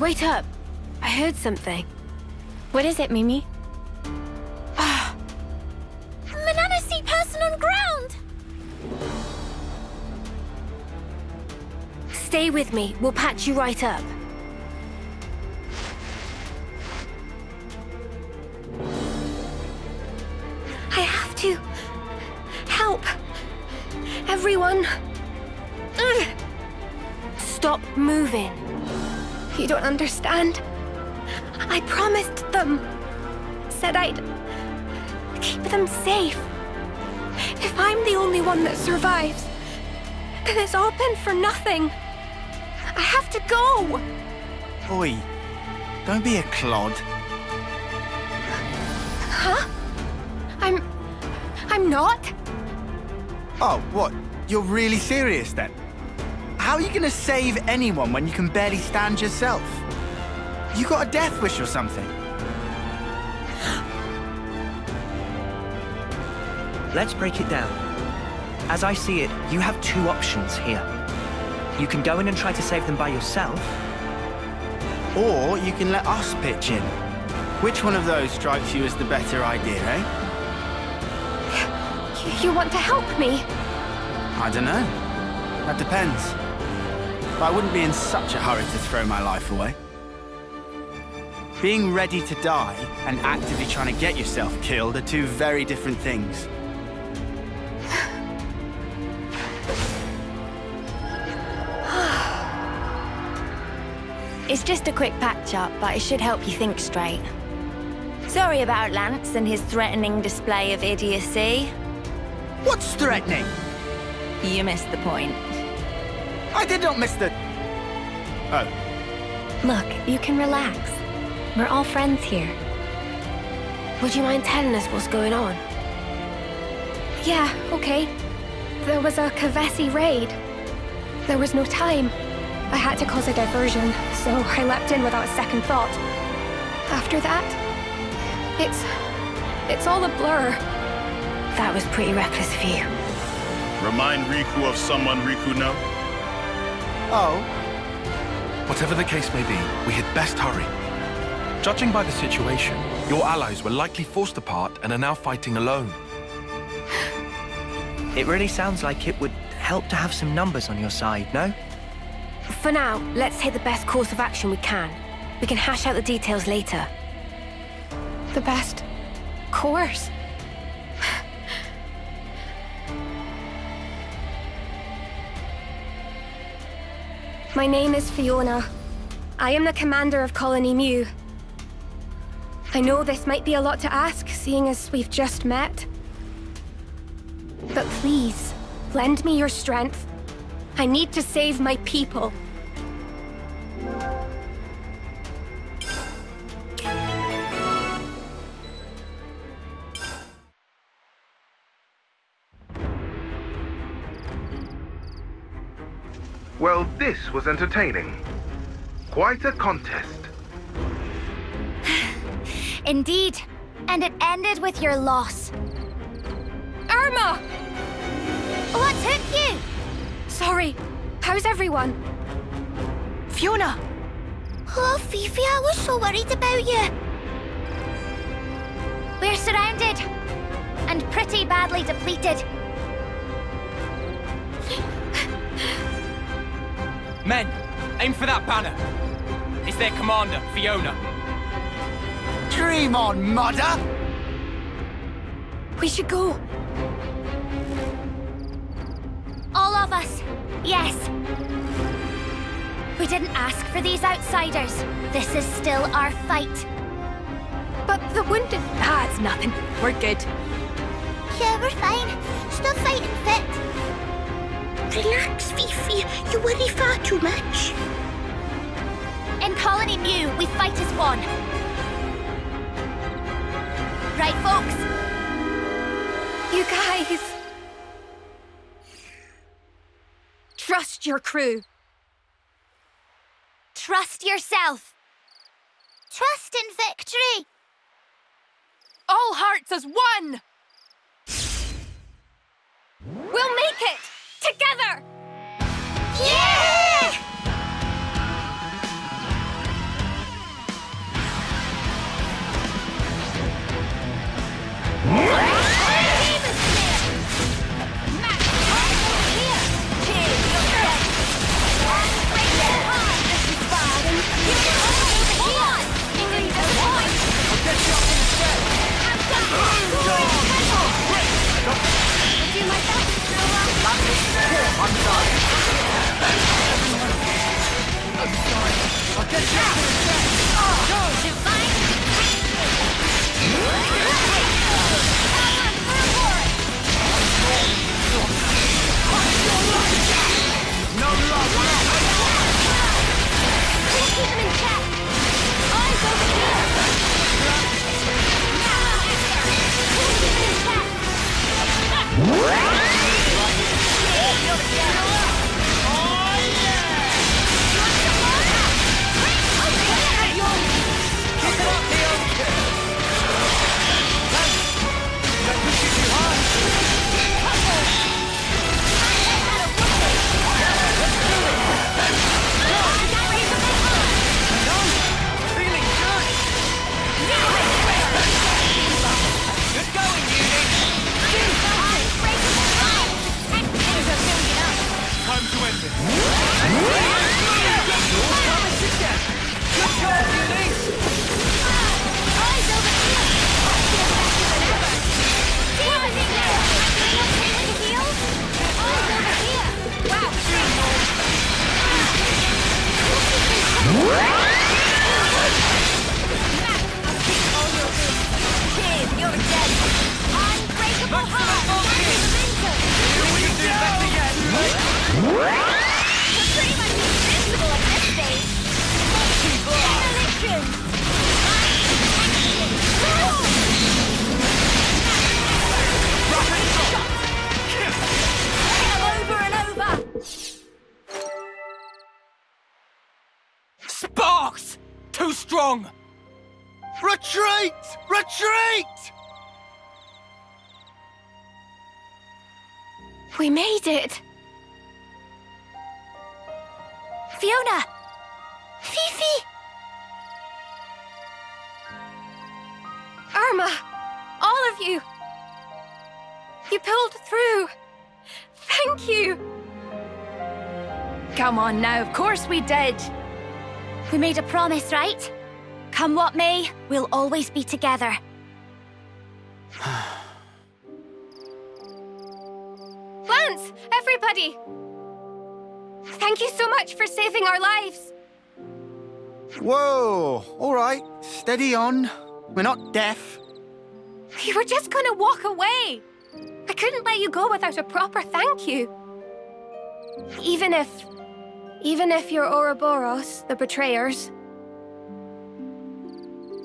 Wait up. I heard something. What is it, Mimi? Ah. Manana see person on ground! Stay with me. We'll patch you right up. I have to help everyone. Stop moving. You don't understand. I promised them. Said I'd keep them safe. If I'm the only one that survives, then it's all been for nothing. I have to go. Oi, don't be a clod. Huh? I'm... I'm not? Oh, what? You're really serious then? How are you gonna save anyone when you can barely stand yourself? You got a death wish or something? Let's break it down. As I see it, you have two options here. You can go in and try to save them by yourself, Or you can let us pitch in. Which one of those strikes you as the better idea, eh? You, you want to help me? I don't know. That depends. But I wouldn't be in such a hurry to throw my life away. Being ready to die and actively trying to get yourself killed are two very different things. It's just a quick patch-up, but it should help you think straight. Sorry about Lanz and his threatening display of idiocy. What's threatening? You missed the point. I did not miss the... Oh, Look, you can relax. We're all friends here. Would you mind telling us what's going on? Yeah, okay. There was a Kevesi raid. There was no time. I had to cause a diversion, so I leapt in without a second thought. After that, it's... it's all a blur. That was pretty reckless of you. Remind Riku of someone Riku know? Oh, Whatever the case may be, we had best hurry. Judging by the situation, your allies were likely forced apart and are now fighting alone. it really sounds like it would help to have some numbers on your side, no? For now, let's take the best course of action we can. We can hash out the details later. The best course? My name is Fiona. I am the commander of Colony Mu. I know this might be a lot to ask, seeing as we've just met. But please, lend me your strength. I need to save my people. Well, this was entertaining. Quite a contest. Indeed. And it ended with your loss. Irma! What took you? Sorry. How's everyone? Fiona! Oh, Fifi, I was so worried about you. We're surrounded. And pretty badly depleted. Men, aim for that banner. It's their commander, Fiona. dream on, mudder! We should go. All of us. Yes. We didn't ask for these outsiders. This is still our fight. But the wounded... Ah, it's nothing. We're good. Yeah, we're fine. Still fighting fit. Relax, Fifi. You worry far too much. In Colony Mu, we fight as one. Right, folks? You guys... Trust your crew. Trust yourself. Trust in victory. All hearts as one! We'll make it! Together! Yeah! i'm sorry i'll get you. Ah! Go! Divine. Strong! Retreat! Retreat! We made it! Fiona! Fifi! Irma! All of you! You pulled through! Thank you! Come on now, of course we did. We made a promise, right? Come what may, we'll always be together. Lanz! Everybody! Thank you so much for saving our lives! Whoa! All right, steady on. We're not deaf. You were just gonna walk away! I couldn't let you go without a proper thank you. Even if... Even if you're Ouroboros, the betrayers.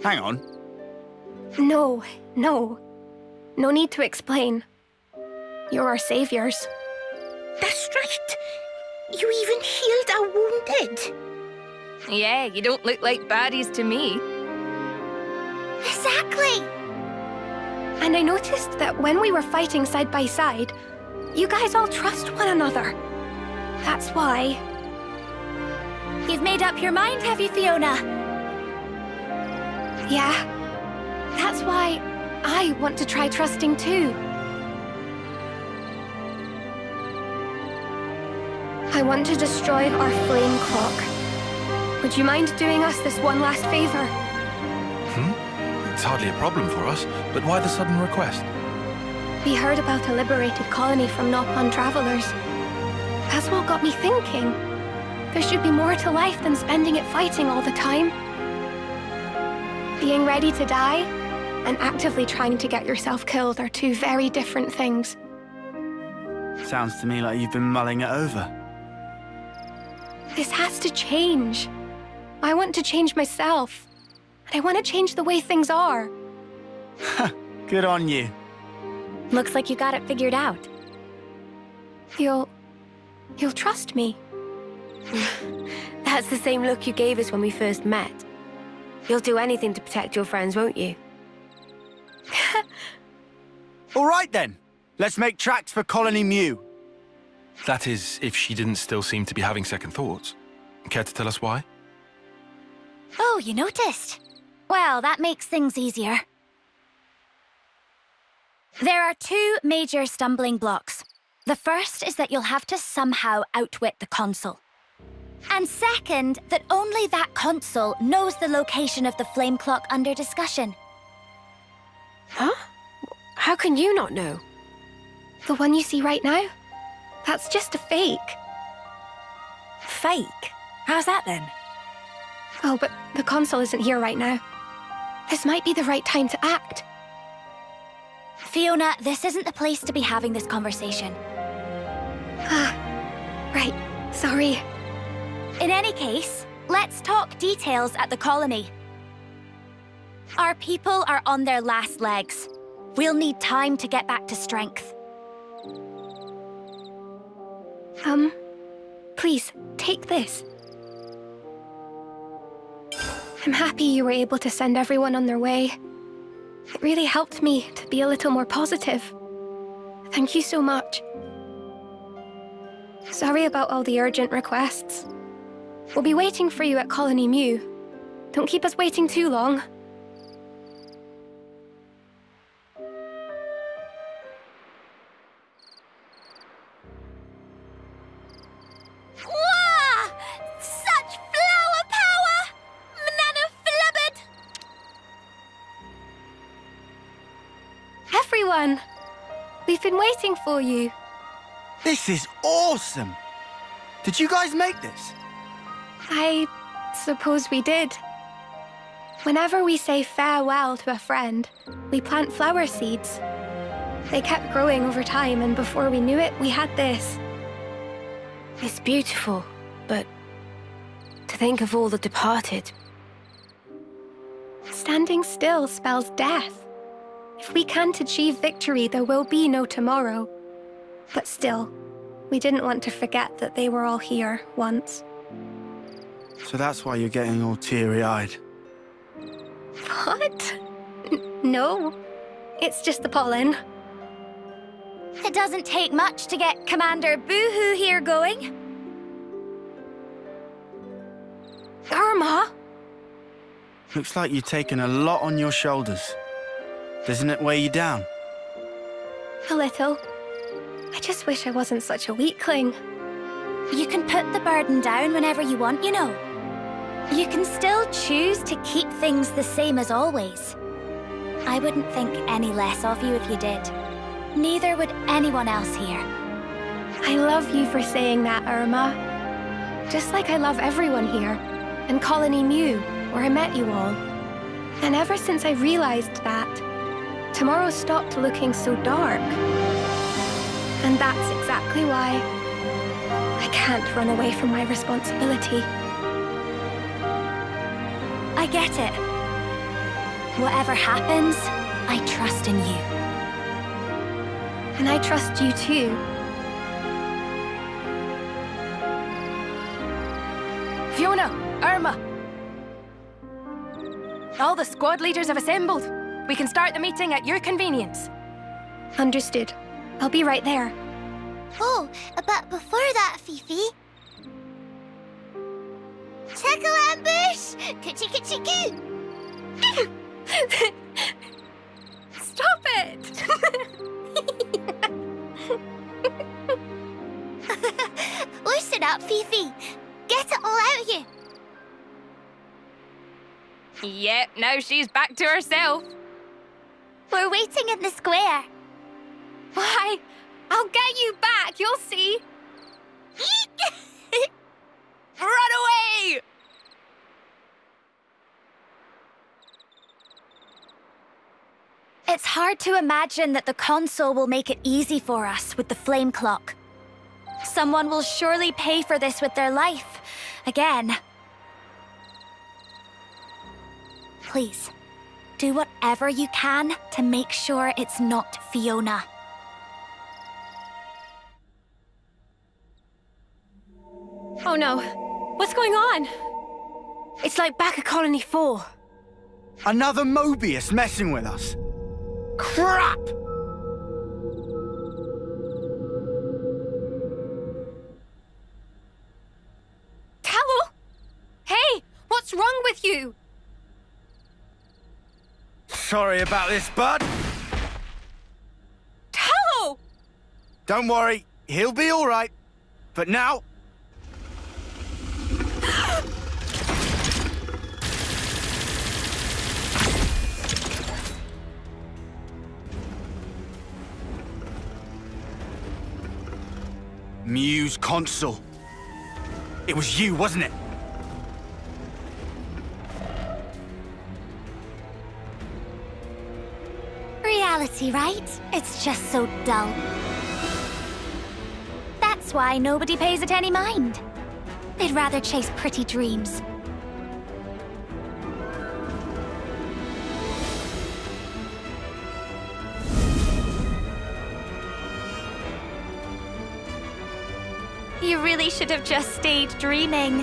Hang on. No, no. No need to explain. You're our saviors. That's right. You even healed our wounded. Yeah, you don't look like baddies to me. Exactly! And I noticed that when we were fighting side by side, you guys all trust one another. That's why. You've made up your mind, have you, Fiona? Yeah. That's why I want to try trusting too. I want to destroy our flame clock. Would you mind doing us this one last favor? Hmm? It's hardly a problem for us, but why the sudden request? We heard about a liberated colony from Nopon travelers. That's what got me thinking. There should be more to life than spending it fighting all the time. Being ready to die and actively trying to get yourself killed are two very different things. Sounds to me like you've been mulling it over. This has to change. I want to change myself. And I want to change the way things are. Good on you. Looks like you got it figured out. You'll... you'll trust me. That's the same look you gave us when we first met. You'll do anything to protect your friends, won't you? All right then. Let's make tracks for Colony Mu. That is, if she didn't still seem to be having second thoughts. Care to tell us why? Oh, you noticed? Well, that makes things easier. There are two major stumbling blocks. The first is that you'll have to somehow outwit the consul. And second, that only that consul knows the location of the flame clock under discussion. Huh? How can you not know? The one you see right now? That's just a fake. Fake? How's that then? Oh, but the consul isn't here right now. This might be the right time to act. Fiona, this isn't the place to be having this conversation. Ah, right. Sorry. In any case, let's talk details at the colony. Our people are on their last legs. We'll need time to get back to strength. Um, please, take this. I'm happy you were able to send everyone on their way. It really helped me to be a little more positive. Thank you so much. Sorry about all the urgent requests. We'll be waiting for you at Colony Mu. Don't keep us waiting too long. Wah! Such flower power! Manana flubbard! Everyone! We've been waiting for you. This is awesome! Did you guys make this? I suppose we did. Whenever we say farewell to a friend, we plant flower seeds. They kept growing over time, and before we knew it, we had this. It's beautiful, but to think of all the departed. Standing still spells death. If we can't achieve victory, there will be no tomorrow. But still, we didn't want to forget that they were all here once. So that's why you're getting all teary-eyed. What? N no. It's just the pollen. It doesn't take much to get Commander Boohoo here going. Irma! Looks like you've taken a lot on your shoulders. Doesn't it weigh you down? A little. I just wish I wasn't such a weakling. You can put the burden down whenever you want, you know. You can still choose to keep things the same as always. I wouldn't think any less of you if you did. Neither would anyone else here. I love you for saying that, Irma. Just like I love everyone here. And Colony Mu, where I met you all. And ever since I realized that, tomorrow stopped looking so dark. And that's exactly why I can't run away from my responsibility. I get it. Whatever happens, I trust in you. And I trust you too. Fiona, Irma. All the squad leaders have assembled. We can start the meeting at your convenience. Understood. I'll be right there. Oh, but before that, Fifi. Tickle Coochie coochie coo! Stop it! Loosen up, Fifi. Get it all out here. Yep, now she's back to herself. We're waiting in the square. Why? I'll get you back, you'll see. Run away! It's hard to imagine that the consul will make it easy for us with the flame clock. Someone will surely pay for this with their life. Again. Please, do whatever you can to make sure it's not Fiona. Oh no. What's going on? It's like back at Colony 4. Another Moebius messing with us. Crap! Tallow! Hey, what's wrong with you? Sorry about this, bud. Tallow! Don't worry, he'll be all right. But now... Muse consul. It was you, wasn't it? Reality, right? It's just so dull. That's why nobody pays it any mind. They'd rather chase pretty dreams. You really should have just stayed dreaming.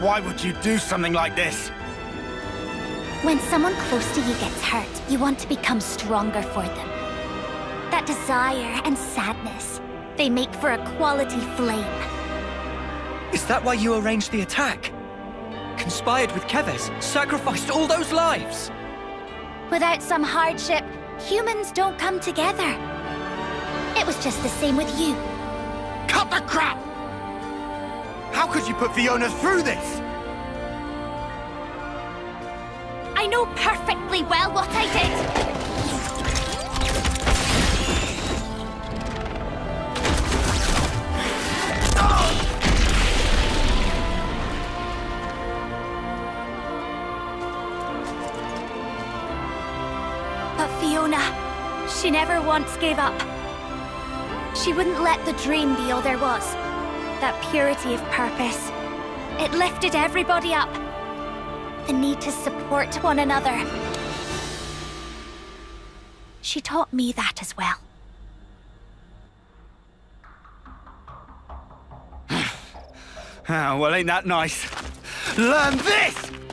Why would you do something like this? When someone close to you gets hurt, you want to become stronger for them. That desire and sadness, they make for a quality flame. Is that why you arranged the attack? Conspired with Keves, sacrificed all those lives? Without some hardship, humans don't come together. It was just the same with you. Cut the crap! How could you put Fiona through this? I know perfectly well what I did. Never once gave up. She wouldn't let the dream be all there was. That purity of purpose. It lifted everybody up. The need to support one another. She taught me that as well. Ah, well, ain't that nice? Learn this!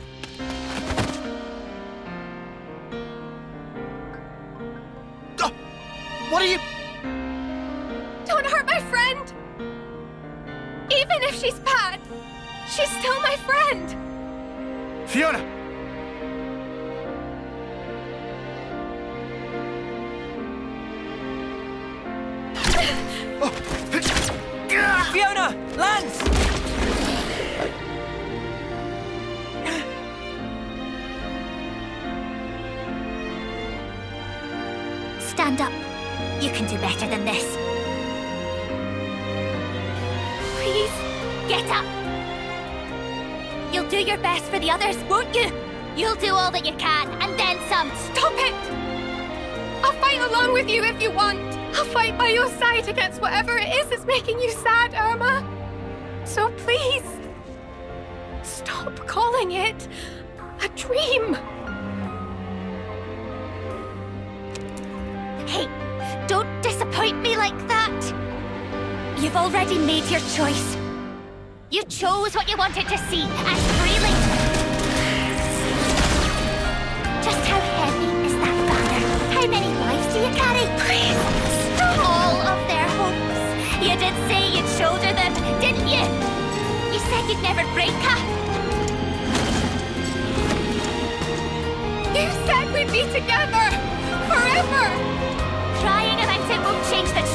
What are you... Don't hurt my friend! Even if she's bad, she's still my friend! Fiona! Than this. Please, get up. You'll do your best for the others, won't you? You'll do all that you can, and then some. Stop it! I'll fight along with you if you want. I'll fight by your side against whatever it is that's making you sad, Irma. So please, stop calling it a dream. Hey, disappoint me like that. You've already made your choice. You chose what you wanted to see, and freely. Just how heavy is that banner? How many lives do you carry? Please, stop! All of their hopes. You did say you'd shoulder them, didn't you? You said you'd never break up! You said we'd be together forever. Change. The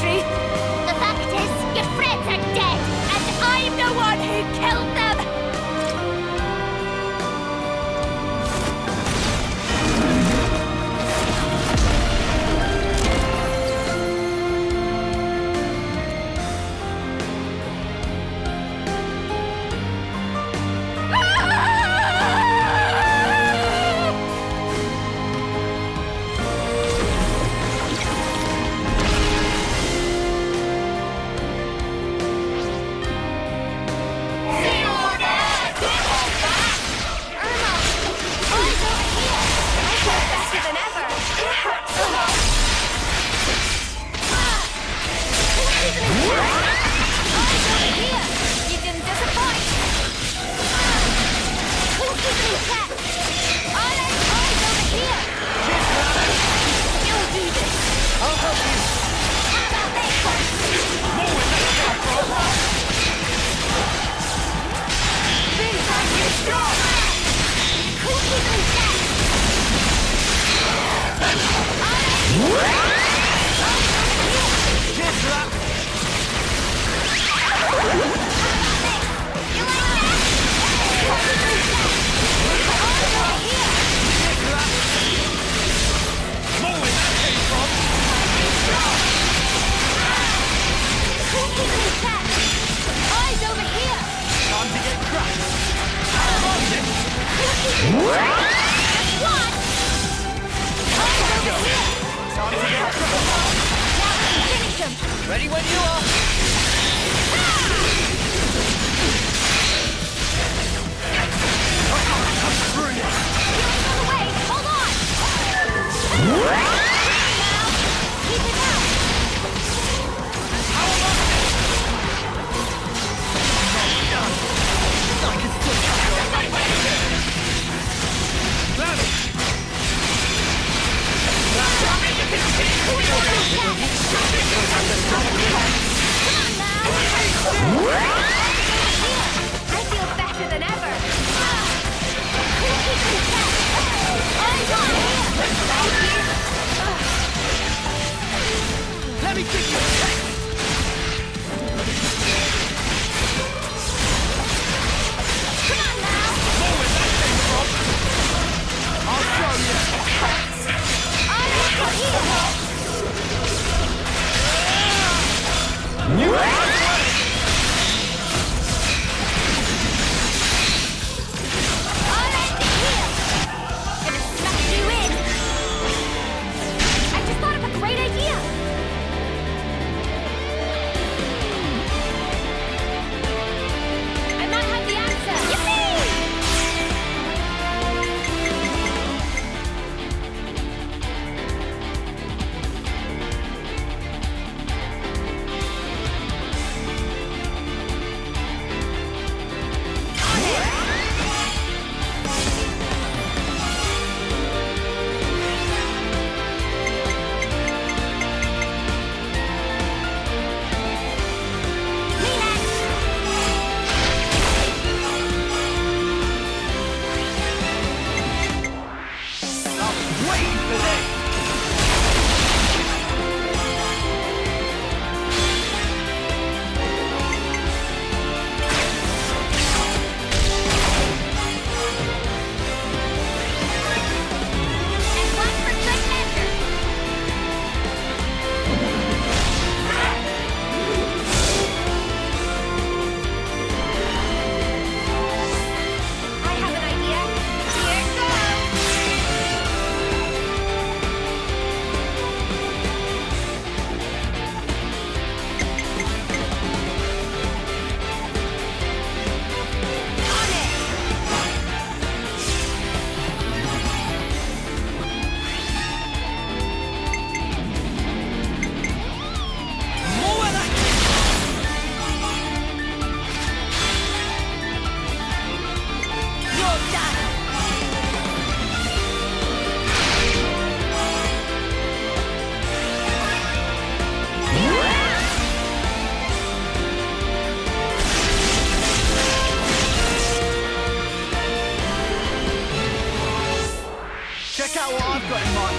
Check out what I've got in mind.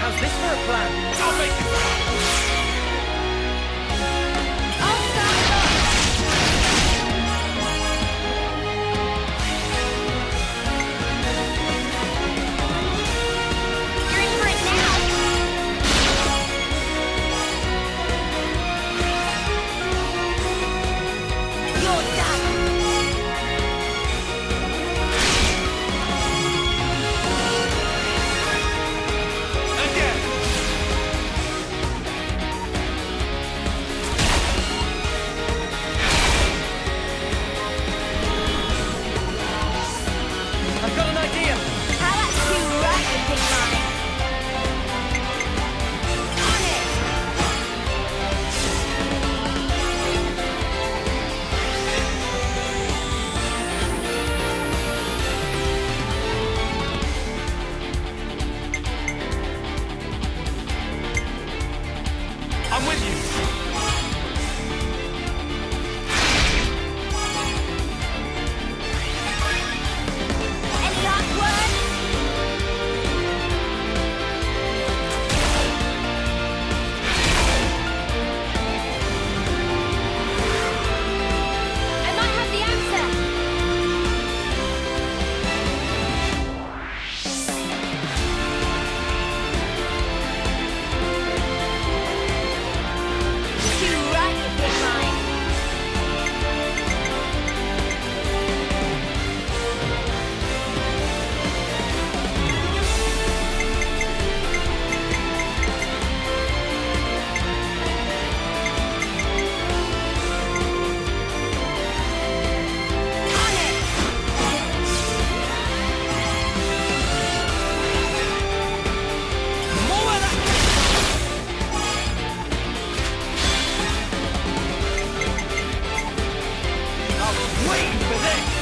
How's this for a plan? I'll make it. With you. waiting for this!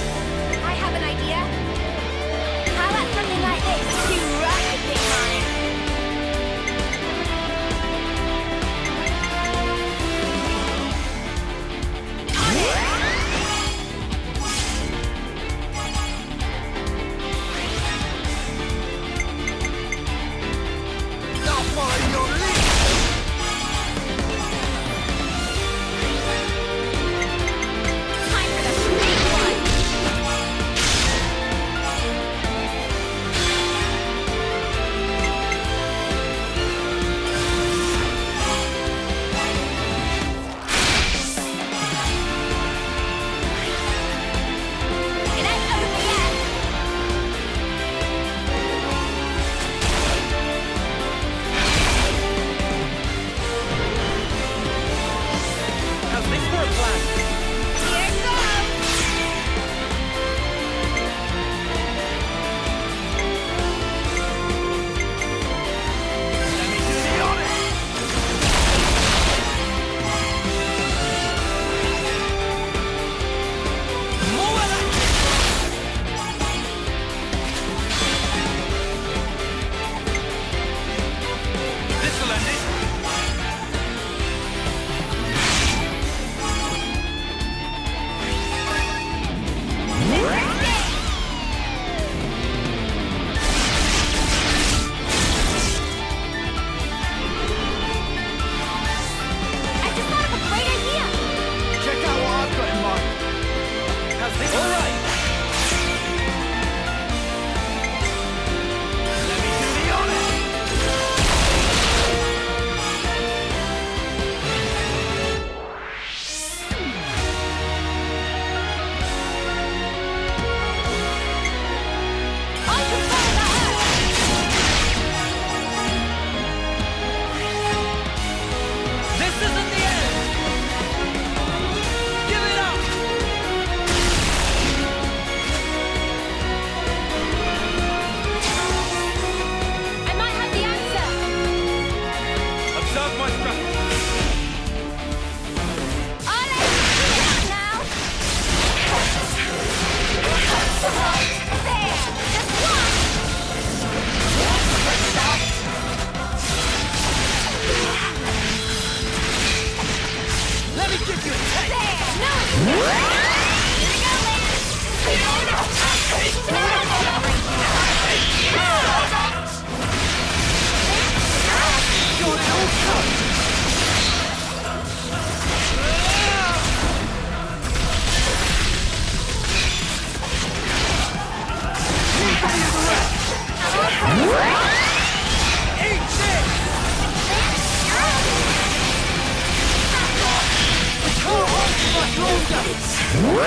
Irma!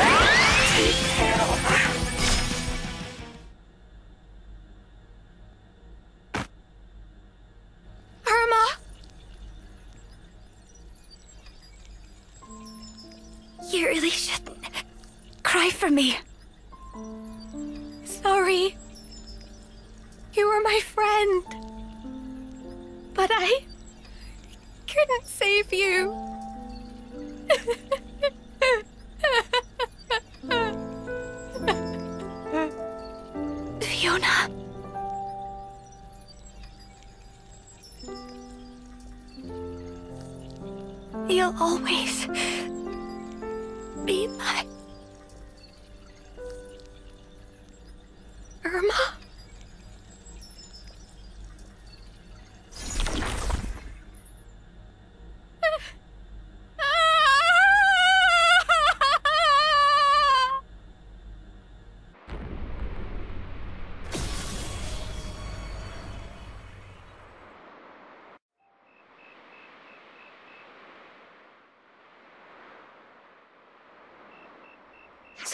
You really shouldn't cry for me.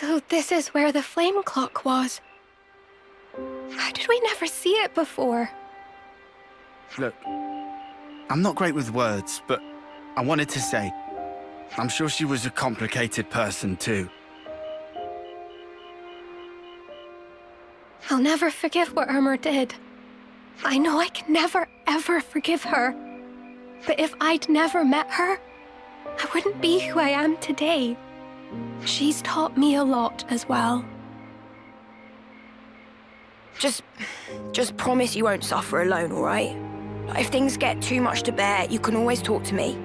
So this is where the flame clock was. How did we never see it before? Look, I'm not great with words, but I wanted to say, I'm sure she was a complicated person too. I'll never forgive what Irma did. I know I can never, ever forgive her. But if I'd never met her, I wouldn't be who I am today. She's taught me a lot as well. Just... just promise you won't suffer alone, all right? If things get too much to bear, you can always talk to me.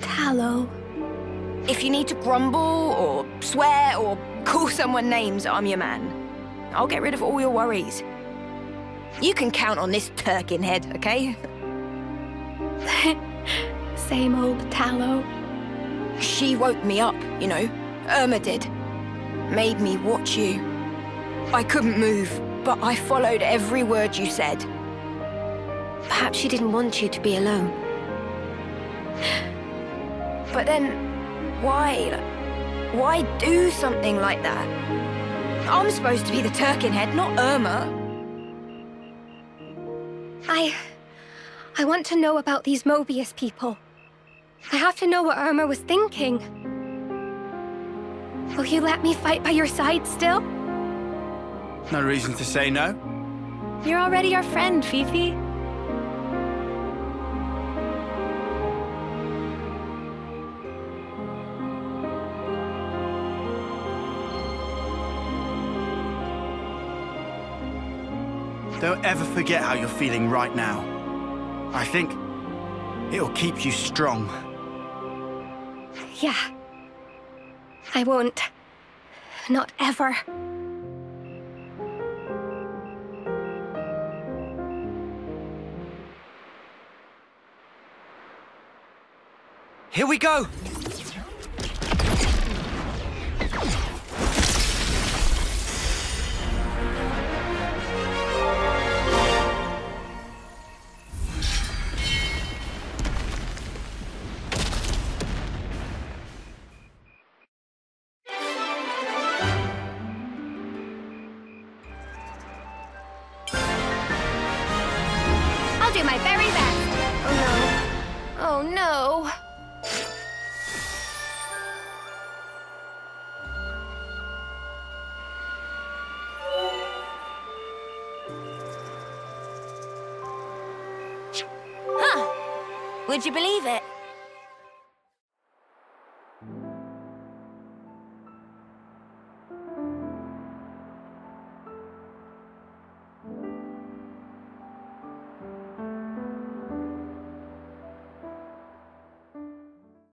Tallow. If you need to grumble, or swear, or call someone names, I'm your man. I'll get rid of all your worries. You can count on this Turkin head, okay? Same old Tallow. She woke me up, you know. Irma did. Made me watch you. I couldn't move, but I followed every word you said. Perhaps she didn't want you to be alone. But then, why? Why do something like that? I'm supposed to be the Turkin head, not Irma. I... I want to know about these Moebius people. I have to know what Irma was thinking. Will you let me fight by your side still? No reason to say no. You're already our friend, Fifi. Don't ever forget how you're feeling right now. I think it'll keep you strong. Yeah. I won't. Not ever. Here we go! Would you believe it?